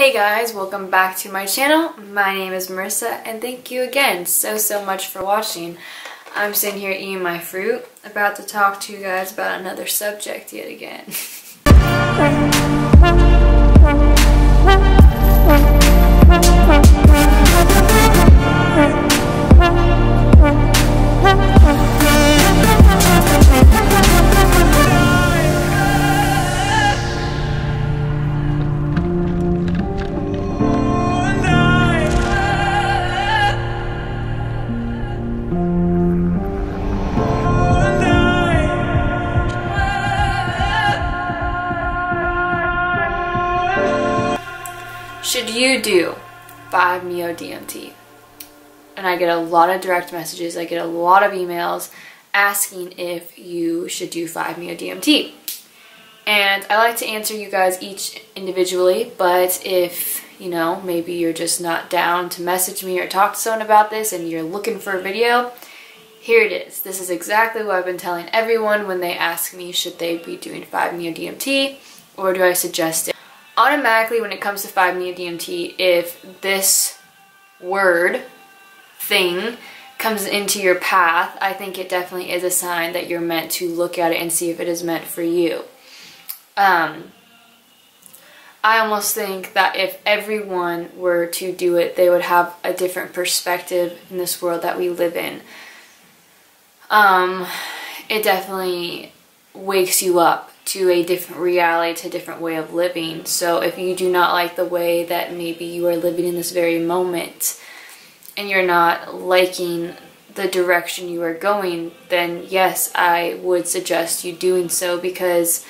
Hey guys, welcome back to my channel. My name is Marissa and thank you again so so much for watching. I'm sitting here eating my fruit, about to talk to you guys about another subject yet again. do 5-MeO-DMT? And I get a lot of direct messages, I get a lot of emails asking if you should do 5-MeO-DMT. And I like to answer you guys each individually, but if, you know, maybe you're just not down to message me or talk to someone about this and you're looking for a video, here it is. This is exactly what I've been telling everyone when they ask me should they be doing 5-MeO-DMT or do I suggest it automatically when it comes to 5-MeO-DMT, if this word, thing, comes into your path, I think it definitely is a sign that you're meant to look at it and see if it is meant for you. Um, I almost think that if everyone were to do it, they would have a different perspective in this world that we live in. Um, it definitely wakes you up to a different reality, to a different way of living. So if you do not like the way that maybe you are living in this very moment and you're not liking the direction you are going, then yes, I would suggest you doing so because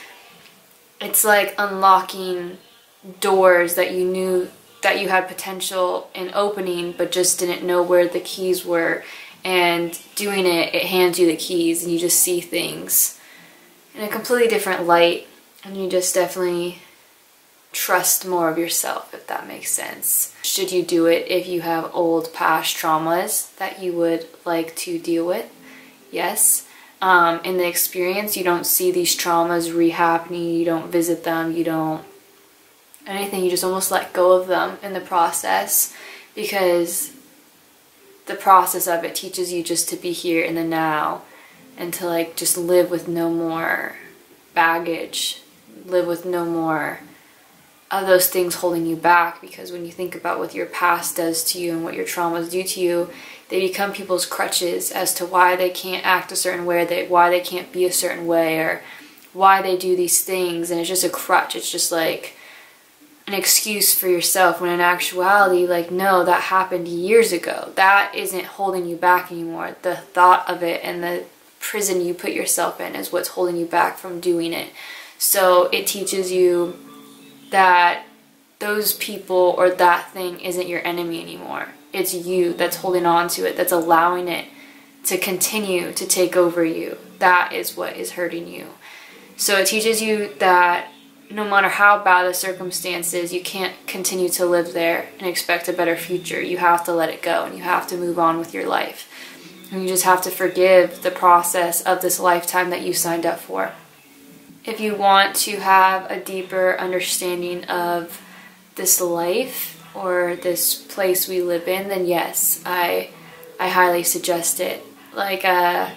it's like unlocking doors that you knew that you had potential in opening but just didn't know where the keys were and doing it it hands you the keys and you just see things in a completely different light and you just definitely trust more of yourself if that makes sense. Should you do it if you have old past traumas that you would like to deal with? Yes. Um, in the experience, you don't see these traumas rehappening, you don't visit them, you don't anything, you just almost let go of them in the process because the process of it teaches you just to be here in the now and to like just live with no more baggage, live with no more of those things holding you back because when you think about what your past does to you and what your traumas do to you, they become people's crutches as to why they can't act a certain way, they, why they can't be a certain way, or why they do these things. And it's just a crutch. It's just like an excuse for yourself when in actuality, like, no, that happened years ago. That isn't holding you back anymore. The thought of it and the prison you put yourself in is what's holding you back from doing it. So it teaches you that those people or that thing isn't your enemy anymore. It's you that's holding on to it, that's allowing it to continue to take over you. That is what is hurting you. So it teaches you that no matter how bad the circumstances, you can't continue to live there and expect a better future. You have to let it go and you have to move on with your life. And you just have to forgive the process of this lifetime that you signed up for. If you want to have a deeper understanding of this life or this place we live in, then yes, I I highly suggest it. Like uh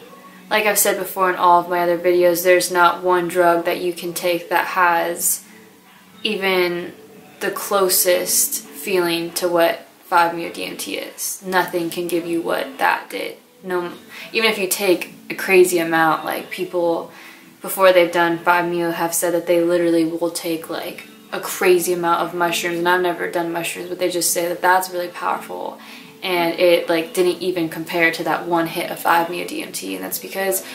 like I've said before in all of my other videos, there's not one drug that you can take that has even the closest feeling to what 5-MeO-DMT is. Nothing can give you what that did no, even if you take a crazy amount, like people before they've done 5-MeO have said that they literally will take like a crazy amount of mushrooms and I've never done mushrooms but they just say that that's really powerful. And it like didn't even compare to that one hit of 5-MeO-DMT and that's because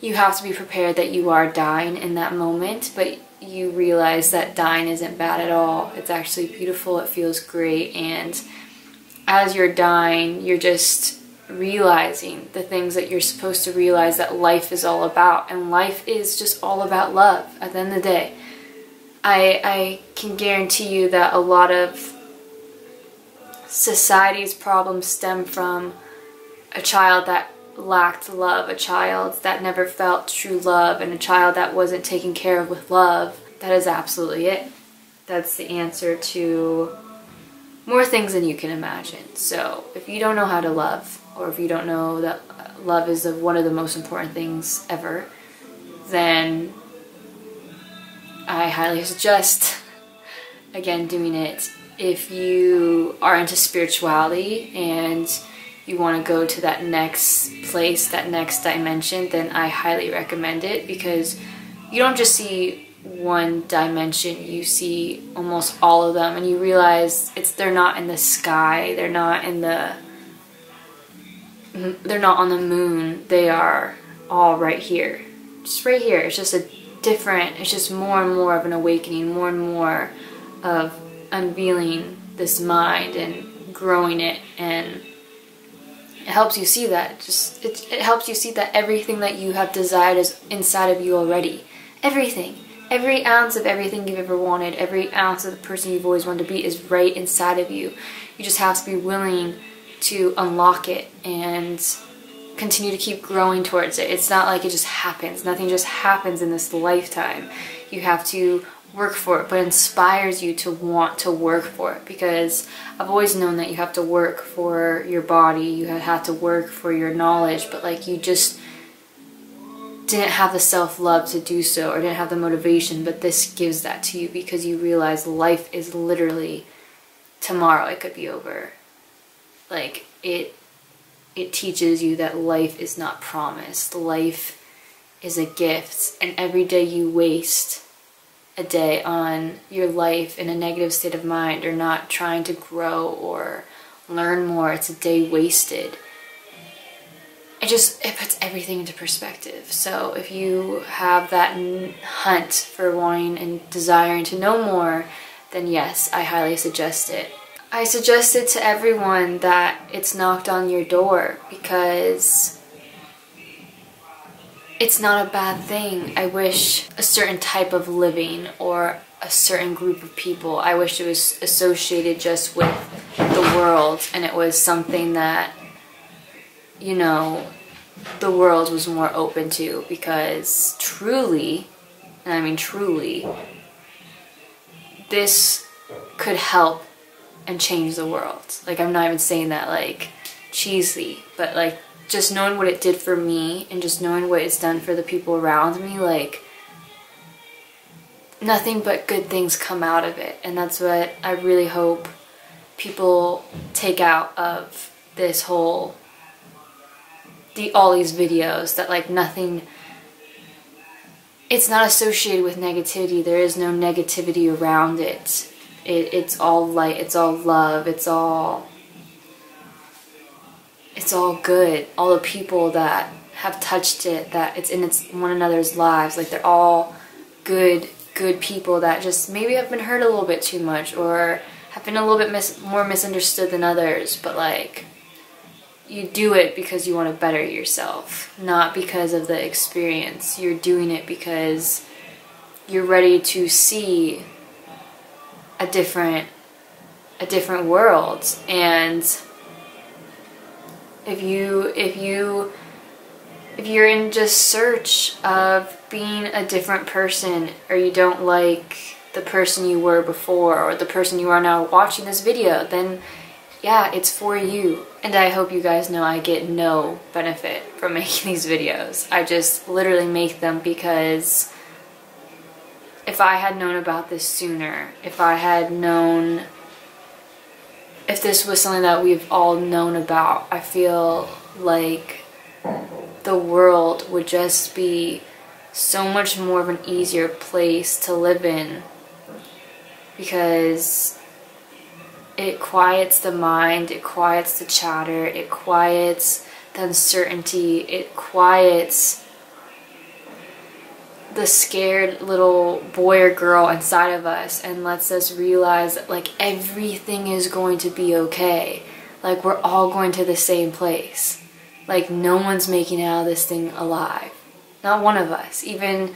you have to be prepared that you are dying in that moment but you realize that dying isn't bad at all. It's actually beautiful it feels great and as you're dying you're just realizing the things that you're supposed to realize that life is all about. And life is just all about love at the end of the day. I, I can guarantee you that a lot of society's problems stem from a child that lacked love, a child that never felt true love, and a child that wasn't taken care of with love. That is absolutely it. that's the answer to more things than you can imagine. So if you don't know how to love, or if you don't know that love is one of the most important things ever, then I highly suggest, again, doing it. If you are into spirituality and you want to go to that next place, that next dimension, then I highly recommend it because you don't just see one dimension, you see almost all of them and you realize it's they're not in the sky, they're not in the they're not on the moon, they are all right here. Just right here. It's just a different, it's just more and more of an awakening, more and more of unveiling this mind and growing it. And it helps you see that. Just it, it helps you see that everything that you have desired is inside of you already. Everything. Every ounce of everything you've ever wanted every ounce of the person you've always wanted to be is right inside of you. You just have to be willing to unlock it and continue to keep growing towards it. It's not like it just happens. Nothing just happens in this lifetime. You have to work for it, but inspires you to want to work for it because I've always known that you have to work for your body, you have to work for your knowledge, but like you just didn't have the self-love to do so or didn't have the motivation, but this gives that to you because you realize life is literally tomorrow it could be over like it it teaches you that life is not promised. Life is a gift and every day you waste a day on your life in a negative state of mind or not trying to grow or learn more. It's a day wasted. It just it puts everything into perspective. So if you have that hunt for wanting and desiring to know more then yes i highly suggest it I suggested to everyone that it's knocked on your door because it's not a bad thing. I wish a certain type of living or a certain group of people, I wish it was associated just with the world and it was something that, you know, the world was more open to because truly, and I mean truly, this could help and change the world. Like I'm not even saying that like cheesy, but like just knowing what it did for me and just knowing what it's done for the people around me, like nothing but good things come out of it. And that's what I really hope people take out of this whole the all these videos that like nothing it's not associated with negativity. There is no negativity around it it, it's all light, it's all love, it's all it's all good. All the people that have touched it, that it's in its one another's lives, like they're all good, good people that just maybe have been hurt a little bit too much or have been a little bit mis more misunderstood than others, but like you do it because you want to better yourself, not because of the experience. You're doing it because you're ready to see a different a different world. And if you if you if you're in just search of being a different person or you don't like the person you were before or the person you are now watching this video then yeah it's for you. And I hope you guys know I get no benefit from making these videos. I just literally make them because if I had known about this sooner, if I had known, if this was something that we've all known about, I feel like the world would just be so much more of an easier place to live in because it quiets the mind, it quiets the chatter, it quiets the uncertainty, it quiets the scared little boy or girl inside of us and lets us realize that like everything is going to be okay. Like we're all going to the same place. Like no one's making out of this thing alive. Not one of us. Even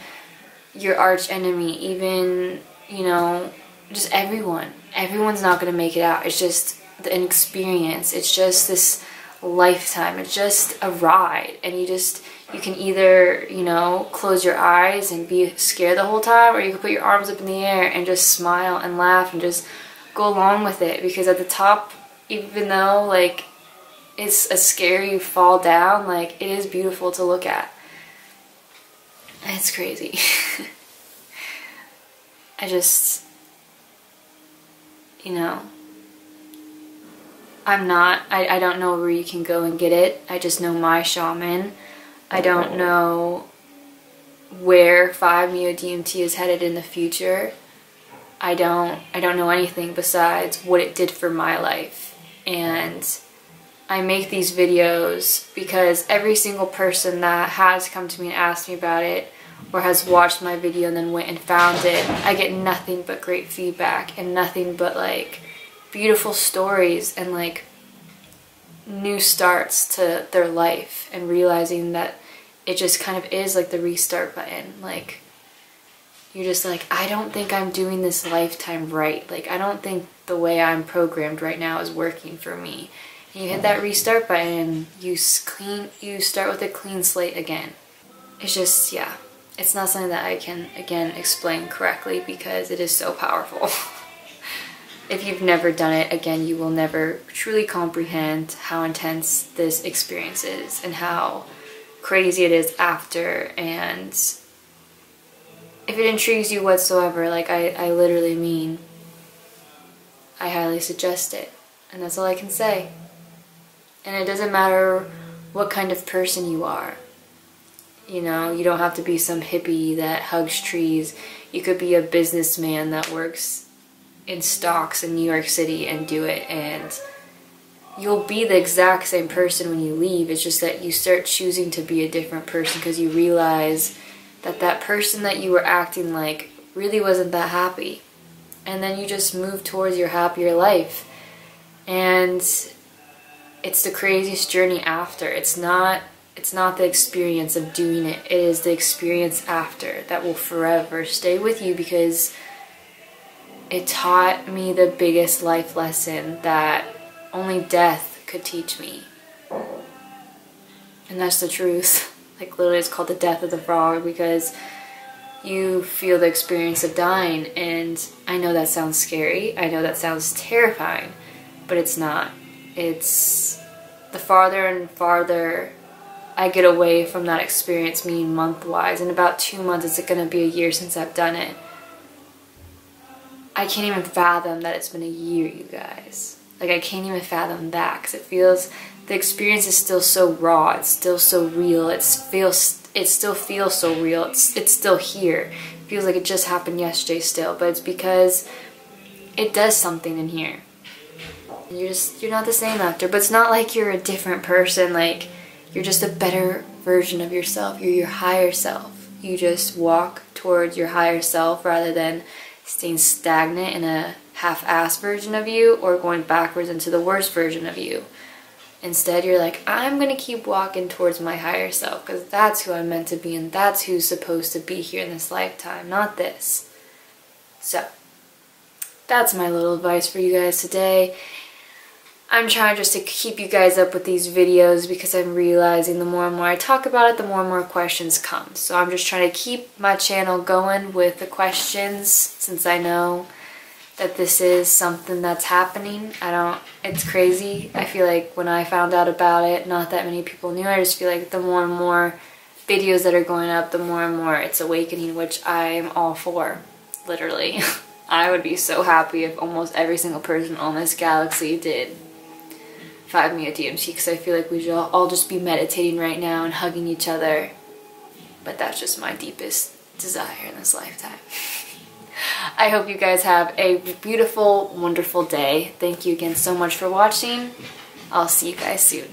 your arch enemy, even, you know, just everyone. Everyone's not going to make it out. It's just an experience. It's just this lifetime. It's just a ride. And you just You can either, you know, close your eyes and be scared the whole time, or you can put your arms up in the air and just smile and laugh and just go along with it. Because at the top, even though, like, it's a scary fall down, like, it is beautiful to look at. It's crazy. I just, you know, I'm not, I, I don't know where you can go and get it. I just know my shaman. I don't know where 5-MeO-DMT is headed in the future. I don't, I don't know anything besides what it did for my life. And I make these videos because every single person that has come to me and asked me about it or has watched my video and then went and found it, I get nothing but great feedback and nothing but like beautiful stories and like new starts to their life and realizing that it just kind of is like the restart button. Like, you're just like, I don't think I'm doing this lifetime right. Like, I don't think the way I'm programmed right now is working for me. And you hit that restart button, you clean, you start with a clean slate again. It's just, yeah, it's not something that I can, again, explain correctly because it is so powerful. if you've never done it, again, you will never truly comprehend how intense this experience is and how crazy it is after and if it intrigues you whatsoever, like I, I literally mean, I highly suggest it. And that's all I can say. And it doesn't matter what kind of person you are. You know, you don't have to be some hippie that hugs trees. You could be a businessman that works in stocks in New York City and do it and you'll be the exact same person when you leave. It's just that you start choosing to be a different person because you realize that that person that you were acting like really wasn't that happy. And then you just move towards your happier life. And it's the craziest journey after. It's not it's not the experience of doing it. It is the experience after that will forever stay with you because it taught me the biggest life lesson that only death could teach me. And that's the truth. Like literally it's called the death of the frog because you feel the experience of dying and I know that sounds scary. I know that sounds terrifying, but it's not. It's the farther and farther I get away from that experience, meaning month-wise. In about two months, it's going to be a year since I've done it. I can't even fathom that it's been a year, you guys. Like I can't even fathom that because it feels the experience is still so raw. It's still so real. It feels it still feels so real. It's it's still here. It feels like it just happened yesterday still, but it's because it does something in here. You're just you're not the same after, but it's not like you're a different person. Like you're just a better version of yourself. You're your higher self. You just walk towards your higher self rather than staying stagnant in a half-ass version of you or going backwards into the worst version of you. Instead, you're like, I'm going to keep walking towards my higher self because that's who I'm meant to be and that's who's supposed to be here in this lifetime, not this. So, that's my little advice for you guys today. I'm trying just to keep you guys up with these videos because I'm realizing the more and more I talk about it, the more and more questions come. So I'm just trying to keep my channel going with the questions since I know that this is something that's happening. I don't, it's crazy. I feel like when I found out about it, not that many people knew. I just feel like the more and more videos that are going up, the more and more it's awakening, which I'm all for, literally. I would be so happy if almost every single person on this galaxy did 5-MeO-DMT because I feel like we should all just be meditating right now and hugging each other. But that's just my deepest desire in this lifetime. I hope you guys have a beautiful, wonderful day. Thank you again so much for watching. I'll see you guys soon.